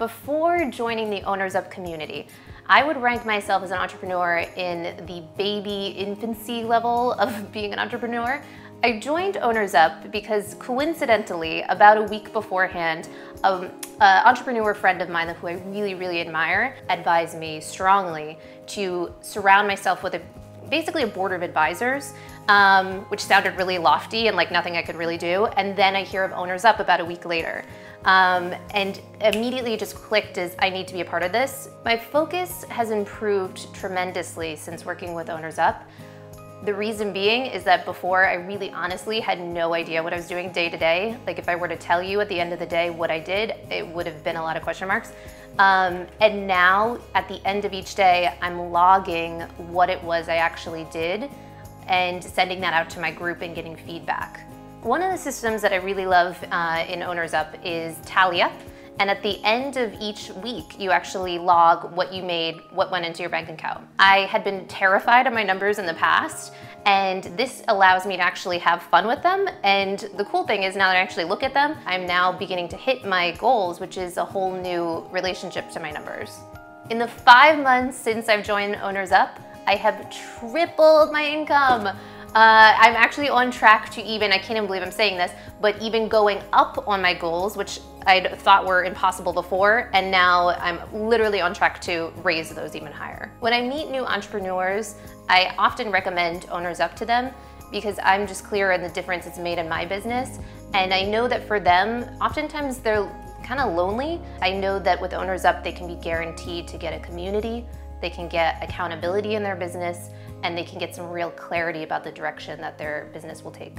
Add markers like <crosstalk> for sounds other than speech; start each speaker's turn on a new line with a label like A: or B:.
A: Before joining the Owners Up community, I would rank myself as an entrepreneur in the baby infancy level of <laughs> being an entrepreneur. I joined Owners Up because coincidentally, about a week beforehand, um, an entrepreneur friend of mine who I really, really admire advised me strongly to surround myself with a basically a board of advisors, um, which sounded really lofty and like nothing I could really do. And then I hear of Owners Up about a week later. Um, and immediately just clicked as I need to be a part of this. My focus has improved tremendously since working with Owners Up. The reason being is that before I really honestly had no idea what I was doing day to day. Like if I were to tell you at the end of the day what I did, it would have been a lot of question marks. Um, and now at the end of each day, I'm logging what it was I actually did and sending that out to my group and getting feedback. One of the systems that I really love uh, in Owners Up is Tally Up. And at the end of each week, you actually log what you made, what went into your bank account. I had been terrified of my numbers in the past, and this allows me to actually have fun with them. And the cool thing is now that I actually look at them, I'm now beginning to hit my goals, which is a whole new relationship to my numbers. In the five months since I've joined Owners Up, I have tripled my income. Uh, I'm actually on track to even, I can't even believe I'm saying this, but even going up on my goals, which I thought were impossible before, and now I'm literally on track to raise those even higher. When I meet new entrepreneurs, I often recommend Owners Up to them because I'm just clear on the difference it's made in my business. And I know that for them, oftentimes they're kind of lonely. I know that with Owners Up, they can be guaranteed to get a community, they can get accountability in their business, and they can get some real clarity about the direction that their business will take.